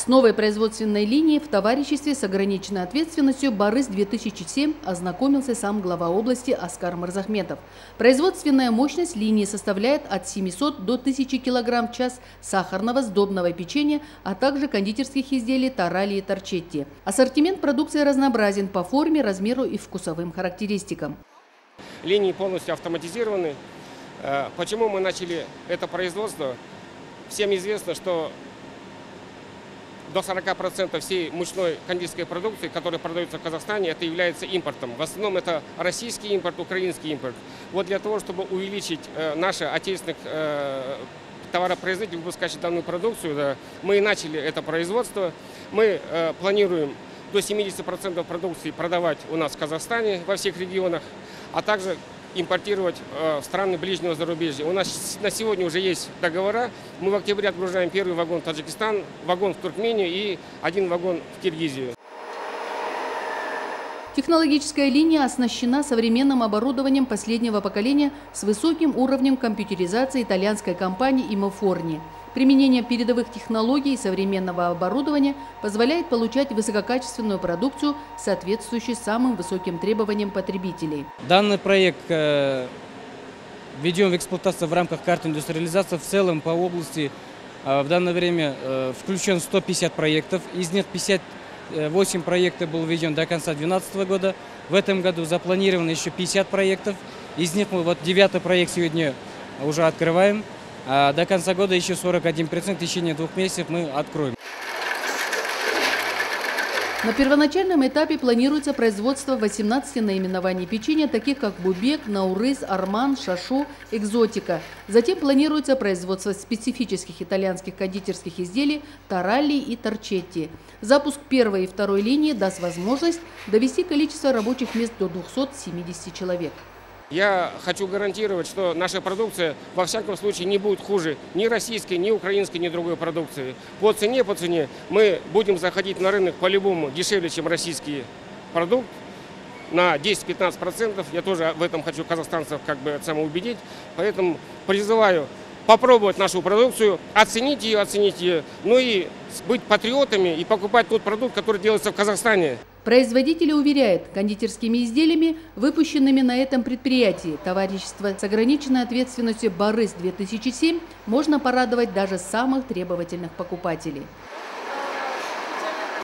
С новой производственной линией в товариществе с ограниченной ответственностью «Барыс-2007» ознакомился сам глава области Оскар Марзахметов. Производственная мощность линии составляет от 700 до 1000 кг в час сахарного сдобного печенья, а также кондитерских изделий тарали и торчетти. Ассортимент продукции разнообразен по форме, размеру и вкусовым характеристикам. Линии полностью автоматизированы. Э, почему мы начали это производство? Всем известно, что до 40% всей мучной кондитерской продукции, которая продается в Казахстане, это является импортом. В основном это российский импорт, украинский импорт. Вот для того, чтобы увеличить э, наши отечественных э, товаропроизводителей, выпускающих данную продукцию, да, мы и начали это производство. Мы э, планируем до 70% продукции продавать у нас в Казахстане во всех регионах, а также импортировать э, в страны ближнего зарубежья. У нас на сегодня уже есть договора. Мы в октябре отгружаем первый вагон в Таджикистан, вагон в Туркмению и один вагон в Киргизию. Технологическая линия оснащена современным оборудованием последнего поколения с высоким уровнем компьютеризации итальянской компании «Имофорни». Применение передовых технологий и современного оборудования позволяет получать высококачественную продукцию, соответствующую самым высоким требованиям потребителей. Данный проект э, введен в эксплуатацию в рамках карты индустриализации. В целом по области э, в данное время э, включен 150 проектов. Из них 58 проектов был введен до конца 2012 года. В этом году запланировано еще 50 проектов. Из них мы вот девятый проект сегодня уже открываем. А до конца года еще 41%, в течение двух месяцев мы откроем. На первоначальном этапе планируется производство 18 наименований печенья, таких как Бубек, Наурыз, Арман, Шашу, Экзотика. Затем планируется производство специфических итальянских кондитерских изделий Таралли и Торчетти. Запуск первой и второй линии даст возможность довести количество рабочих мест до 270 человек. Я хочу гарантировать, что наша продукция во всяком случае не будет хуже ни российской, ни украинской, ни другой продукции. По цене, по цене мы будем заходить на рынок по-любому дешевле, чем российский продукт на 10-15%. Я тоже в этом хочу казахстанцев как бы самоубедить. Поэтому призываю попробовать нашу продукцию, оценить ее, оценить ее, ну и быть патриотами и покупать тот продукт, который делается в Казахстане. Производители уверяют, кондитерскими изделиями, выпущенными на этом предприятии товарищество с ограниченной ответственностью «Барыс-2007» можно порадовать даже самых требовательных покупателей.